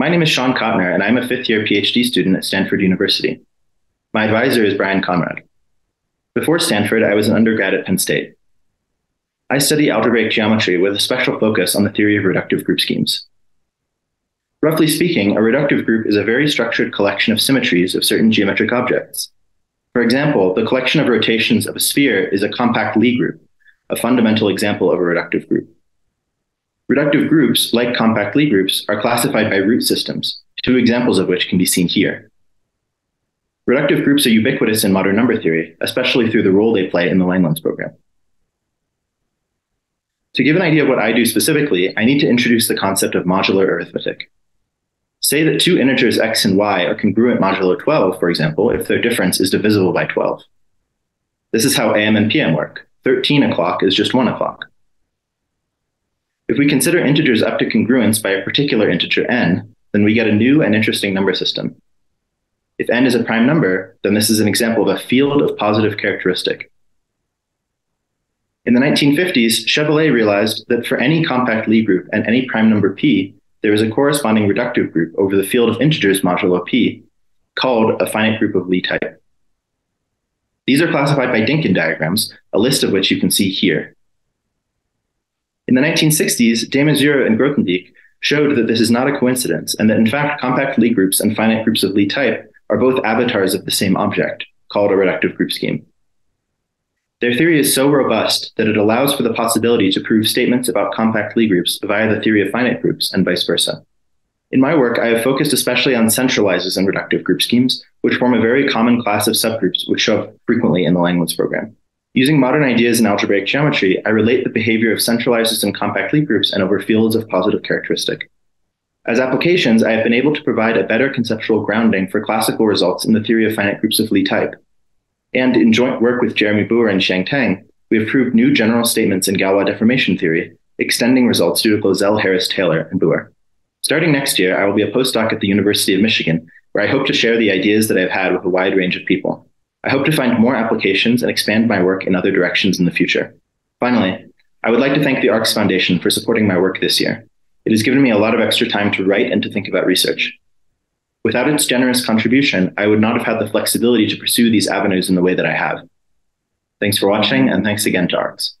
My name is Sean Cotner, and I'm a fifth year PhD student at Stanford University. My advisor is Brian Conrad. Before Stanford, I was an undergrad at Penn State. I study algebraic geometry with a special focus on the theory of reductive group schemes. Roughly speaking, a reductive group is a very structured collection of symmetries of certain geometric objects. For example, the collection of rotations of a sphere is a compact Lie group, a fundamental example of a reductive group. Reductive groups, like compact Lie groups, are classified by root systems, two examples of which can be seen here. Reductive groups are ubiquitous in modern number theory, especially through the role they play in the Langlands program. To give an idea of what I do specifically, I need to introduce the concept of modular arithmetic. Say that two integers x and y are congruent modulo 12, for example, if their difference is divisible by 12. This is how AM and PM work. 13 o'clock is just 1 o'clock. If we consider integers up to congruence by a particular integer n, then we get a new and interesting number system. If n is a prime number, then this is an example of a field of positive characteristic. In the 1950s, Chevalley realized that for any compact Lie group and any prime number p, there is a corresponding reductive group over the field of integers modulo p, called a finite group of Lie type. These are classified by Dynkin diagrams, a list of which you can see here. In the 1960s, de and Grothendieck showed that this is not a coincidence, and that in fact, compact Lie groups and finite groups of Lie type are both avatars of the same object, called a reductive group scheme. Their theory is so robust that it allows for the possibility to prove statements about compact Lie groups via the theory of finite groups and vice versa. In my work, I have focused especially on centralizers and reductive group schemes, which form a very common class of subgroups which show up frequently in the Langlands program. Using modern ideas in algebraic geometry, I relate the behavior of centralizers and compact Lie groups and over fields of positive characteristic. As applications, I have been able to provide a better conceptual grounding for classical results in the theory of finite groups of Lie type, and in joint work with Jeremy Booher and Shiang Tang, we have proved new general statements in Galois deformation theory, extending results due to Clozel, Harris, Taylor, and Booher. Starting next year, I will be a postdoc at the University of Michigan, where I hope to share the ideas that I've had with a wide range of people. I hope to find more applications and expand my work in other directions in the future. Finally, I would like to thank the ARCS Foundation for supporting my work this year. It has given me a lot of extra time to write and to think about research. Without its generous contribution, I would not have had the flexibility to pursue these avenues in the way that I have. Thanks for watching, and thanks again to ARCS.